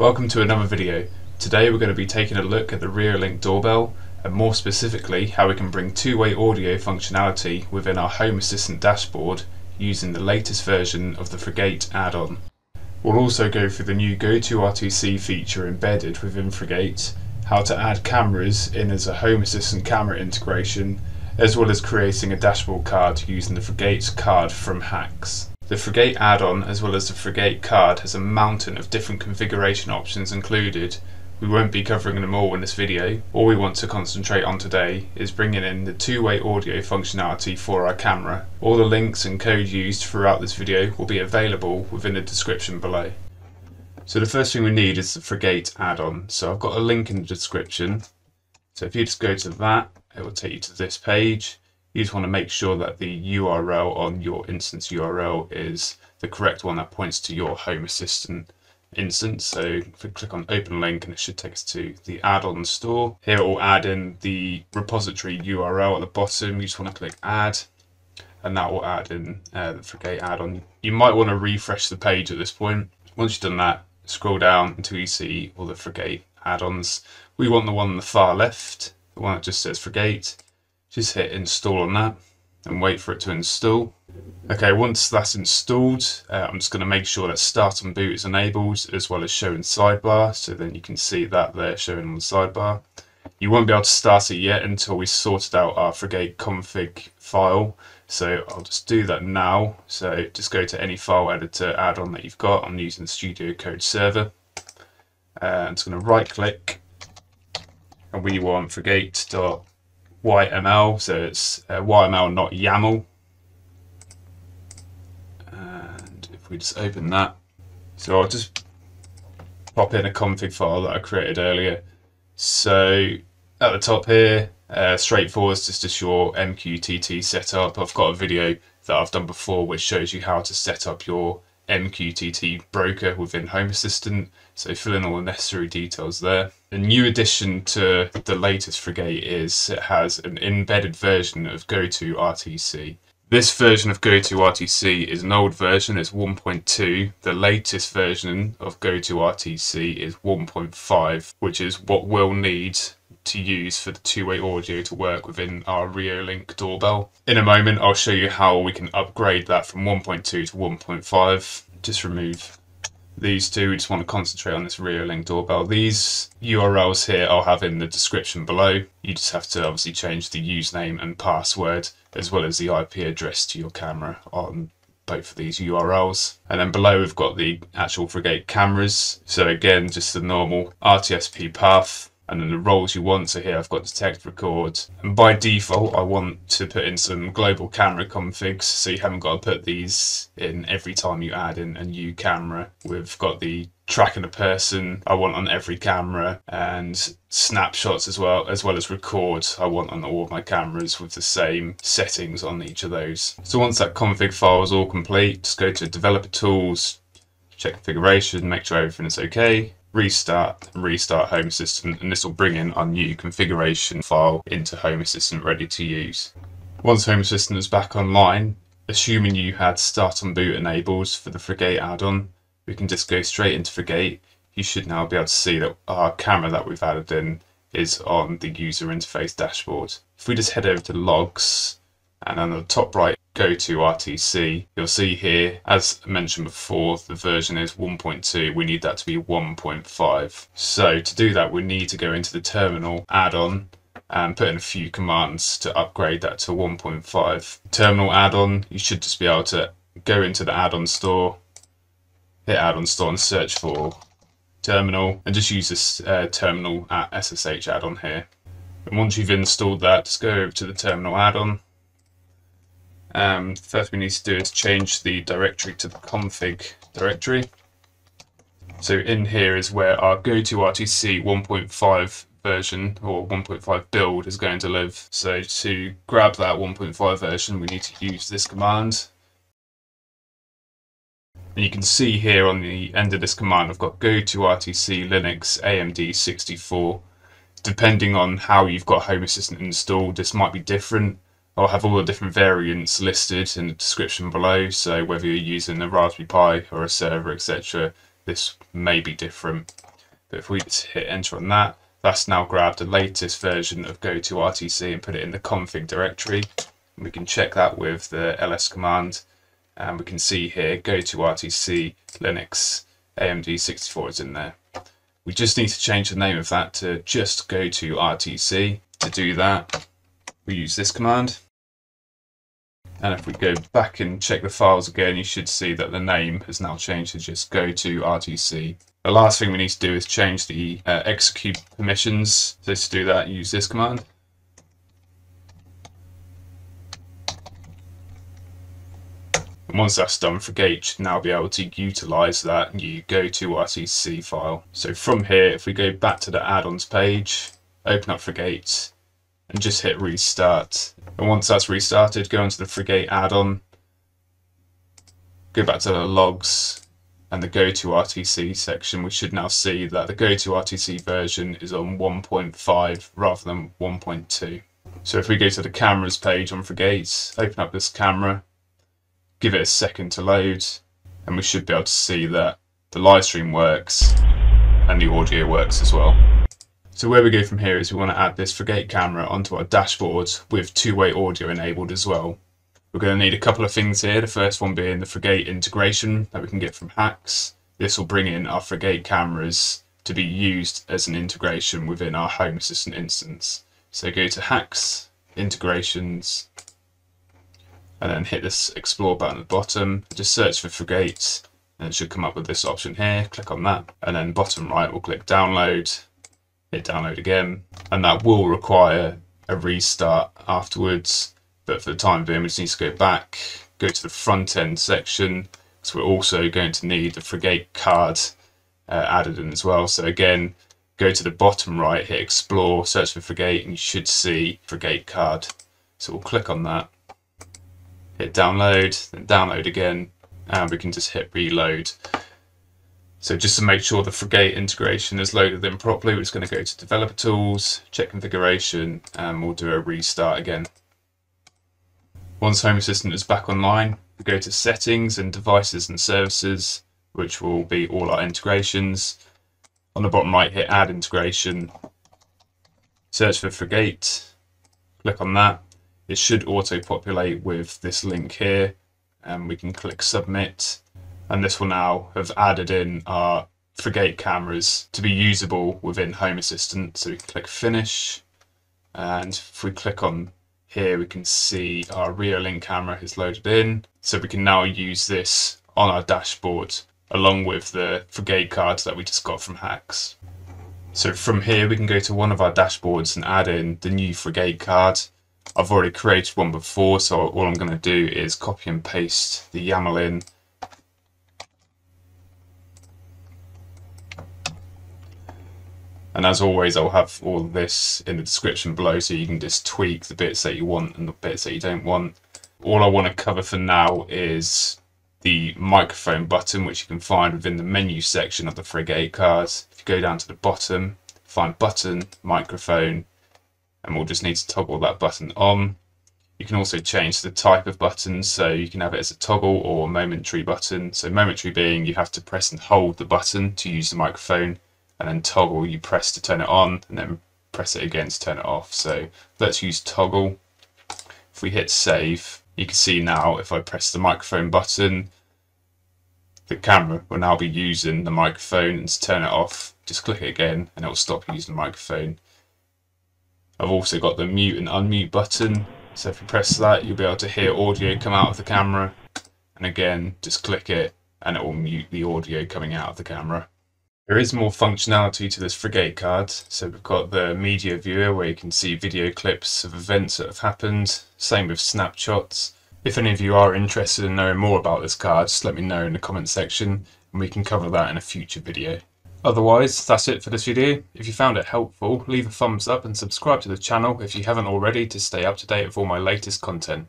Welcome to another video. Today we're going to be taking a look at the Reolink doorbell and more specifically how we can bring two-way audio functionality within our Home Assistant dashboard using the latest version of the Frigate add-on. We'll also go through the new Go2RTC feature embedded within Frigate, how to add cameras in as a Home Assistant camera integration, as well as creating a dashboard card using the Frigate card from HACS. The Frigate add-on as well as the Frigate card has a mountain of different configuration options included. We won't be covering them all in this video. All we want to concentrate on today is bringing in the two-way audio functionality for our camera. All the links and code used throughout this video will be available within the description below. So the first thing we need is the Frigate add-on. So I've got a link in the description. So if you just go to that, it will take you to this page you just want to make sure that the URL on your instance URL is the correct one that points to your Home Assistant instance. So if we click on open link and it should take us to the add-on store. Here it will add in the repository URL at the bottom. You just want to click add and that will add in uh, the Frigate add-on. You might want to refresh the page at this point. Once you've done that, scroll down until you see all the Frigate add-ons. We want the one on the far left, the one that just says Frigate just hit install on that and wait for it to install. Okay, once that's installed, uh, I'm just going to make sure that start and boot is enabled as well as showing sidebar. So then you can see that there showing on the sidebar. You won't be able to start it yet until we sorted out our Frigate config file. So I'll just do that now. So just go to any file editor add-on that you've got. I'm using Studio Code Server. Uh, I'm just going to right click and we want frigate.com YML, so it's uh, YML, not YAML. And if we just open that, so I'll just pop in a config file that I created earlier. So at the top here, uh, straightforward, just as your MQTT setup. I've got a video that I've done before which shows you how to set up your MQTT broker within Home Assistant, so fill in all the necessary details there. The new addition to the latest Frigate is it has an embedded version of Go2RTC. This version of Go2RTC is an old version, it's 1.2. The latest version of Go2RTC is 1.5, which is what we'll need to use for the two-way audio to work within our Reolink doorbell. In a moment I'll show you how we can upgrade that from 1.2 to 1.5. Just remove these two, we just want to concentrate on this Reolink doorbell. These URLs here I'll have in the description below. You just have to obviously change the username and password as well as the IP address to your camera on both of these URLs. And then below we've got the actual Frigate cameras. So again, just the normal RTSP path and then the roles you want. So here I've got detect record. And by default, I want to put in some global camera configs. So you haven't got to put these in every time you add in a new camera. We've got the tracking a person I want on every camera and snapshots as well as well as record I want on all of my cameras with the same settings on each of those. So once that config file is all complete, just go to developer tools, check configuration, make sure everything is okay restart and restart Home Assistant and this will bring in our new configuration file into Home Assistant ready to use. Once Home Assistant is back online, assuming you had start on boot enabled for the Frigate add-on, we can just go straight into Frigate. You should now be able to see that our camera that we've added in is on the user interface dashboard. If we just head over to logs and on the top right go to RTC you'll see here, as mentioned before, the version is 1.2. We need that to be 1.5. So to do that, we need to go into the terminal add-on and put in a few commands to upgrade that to 1.5. Terminal add-on, you should just be able to go into the add-on store, hit add-on store and search for terminal and just use this uh, terminal SSH add-on here. And once you've installed that, just go over to the terminal add-on um, first we need to do is change the directory to the config directory. So in here is where our Go2RTC 1.5 version or 1.5 build is going to live. So to grab that 1.5 version we need to use this command. And you can see here on the end of this command I've got Go2RTC Linux AMD 64. Depending on how you've got Home Assistant installed this might be different. I'll have all the different variants listed in the description below. So whether you're using a Raspberry Pi or a server, etc., this may be different. But if we hit enter on that, that's now grabbed the latest version of Go2RTC and put it in the config directory. And we can check that with the ls command. And we can see here Go2RTC Linux AMD 64 is in there. We just need to change the name of that to just Go2RTC. To do that, we use this command. And if we go back and check the files again, you should see that the name has now changed to just Go2RTC. The last thing we need to do is change the uh, execute permissions. So to do that, use this command. And once that's done, Frigate should now be able to utilize that new Go2RTC file. So from here, if we go back to the add-ons page, open up Frigate, and just hit restart. And once that's restarted, go into the Frigate add-on, go back to the logs, and the Go2RTC section, we should now see that the Go2RTC version is on 1.5 rather than 1.2. So if we go to the cameras page on Frigate, open up this camera, give it a second to load, and we should be able to see that the live stream works and the audio works as well. So where we go from here is we want to add this Frigate camera onto our dashboard with two-way audio enabled as well. We're going to need a couple of things here. The first one being the Frigate integration that we can get from HACS. This will bring in our Frigate cameras to be used as an integration within our Home Assistant instance. So go to HACS, Integrations, and then hit this Explore button at the bottom. Just search for Frigate, and it should come up with this option here. Click on that, and then bottom right, we'll click Download, hit Download again, and that will require a restart afterwards but for the time being we just need to go back, go to the front end section, because we're also going to need the Frigate card uh, added in as well. So again, go to the bottom right, hit explore, search for Frigate, and you should see Frigate card. So we'll click on that, hit download, then download again, and we can just hit reload. So just to make sure the Frigate integration is loaded in properly, we're just going to go to developer tools, check configuration, and we'll do a restart again. Once Home Assistant is back online, we go to Settings and Devices and Services, which will be all our integrations. On the bottom right, hit Add Integration. Search for Frigate. Click on that. It should auto-populate with this link here, and we can click Submit. And this will now have added in our Frigate cameras to be usable within Home Assistant. So we can click Finish, and if we click on here we can see our Reolink camera is loaded in. So we can now use this on our dashboard along with the Frigate cards that we just got from HACS. So from here we can go to one of our dashboards and add in the new Frigate card. I've already created one before so all I'm going to do is copy and paste the YAML in And as always, I'll have all this in the description below so you can just tweak the bits that you want and the bits that you don't want. All I want to cover for now is the microphone button, which you can find within the menu section of the Frigate cards. If you go down to the bottom, find button, microphone, and we'll just need to toggle that button on. You can also change the type of button, so you can have it as a toggle or momentary button. So momentary being you have to press and hold the button to use the microphone and then toggle you press to turn it on and then press it again to turn it off. So let's use toggle. If we hit save, you can see now if I press the microphone button, the camera will now be using the microphone and to turn it off, just click it again and it will stop using the microphone. I've also got the mute and unmute button. So if you press that, you'll be able to hear audio come out of the camera. And again, just click it and it will mute the audio coming out of the camera. There is more functionality to this Frigate card. So we've got the media viewer where you can see video clips of events that have happened. Same with snapshots. If any of you are interested in knowing more about this card, just let me know in the comment section and we can cover that in a future video. Otherwise, that's it for this video. If you found it helpful, leave a thumbs up and subscribe to the channel if you haven't already to stay up to date with all my latest content.